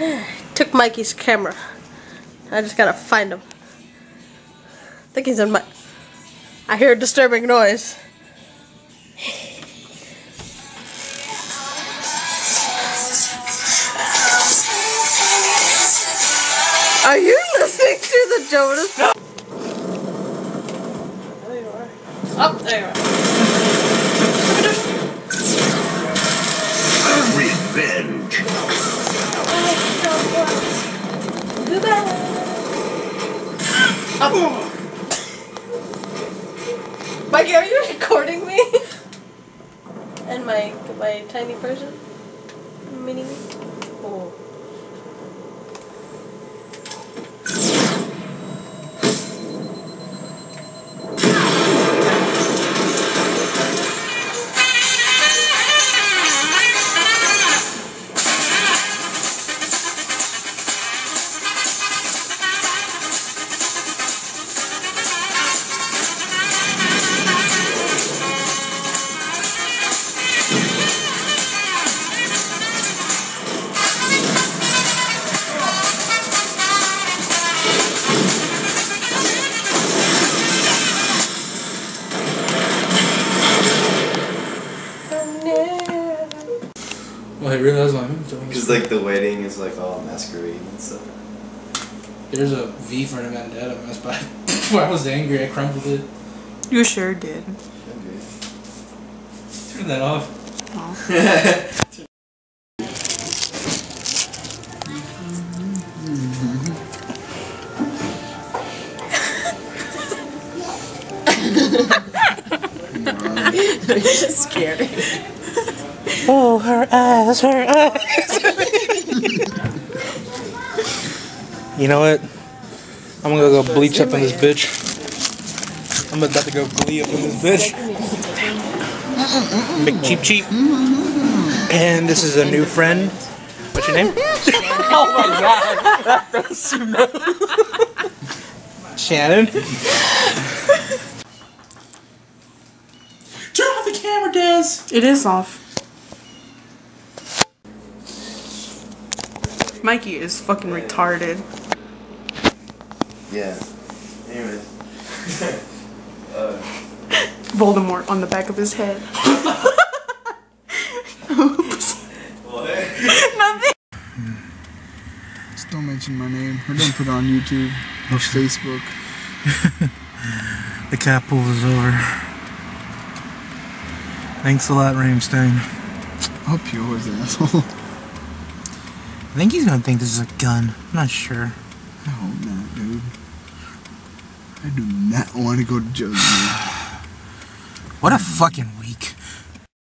Took Mikey's camera. I just gotta find him. I think he's in my. I hear a disturbing noise. Are you listening to the Jonas? No. Oh, there you are. Oh, there. Oh. Mikey, are you recording me? and my my tiny person? Mini me? Oh. I realized my I'm doing Because like the wedding is like all masquerade and stuff. There's a V for the Vendetta mess, but when I was angry, I crumpled it. You sure did. Turn that off. It's just scary. Oh, her eyes, her eyes. you know what? I'm gonna go bleach up in this bitch. I'm about to go glee up in this bitch. Big cheap cheap. And this is a new friend. What's your name? oh my god! That's you know. Shannon. Turn off the camera, Des. It is off. Mikey is fucking retarded. Yeah. Anyways. uh, Voldemort on the back of his head. Nothing. Don't mention my name. Or don't put it on YouTube or Facebook. The cat pool is over. Thanks a lot, Rammstein. Up yours, asshole. I think he's gonna think this is a gun. I'm not sure. I hope not, dude. I do not want to go to jail. What a fucking week.